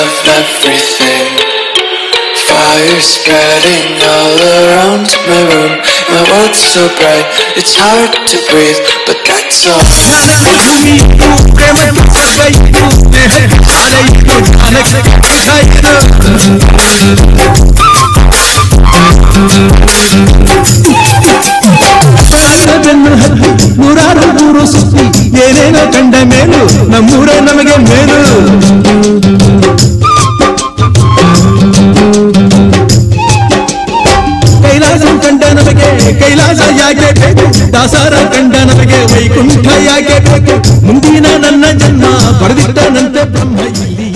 of everything. Fire spreading all around my room. My world's so bright, it's hard to breathe, but that's all. ಭೂಮಿ ಇತ್ತು, ಪ್ರೇಮ ಕೈಲಾಸ ಕಂಡ ನಮಗೆ ಕೈಲಾಸ ಯಾಕೆ ಬೇಕು ದಾಸಾರ ಕಂಡ ನಮಗೆ ವೈಕುಂಠ ಯಾಕೆ ಬೇಕು ಮುಂದಿನ ನನ್ನ ಜನ್ಮ ಬರೆದಿಟ್ಟನಂತೆ ಬ್ರಹ್ಮ ಇಲ್ಲಿ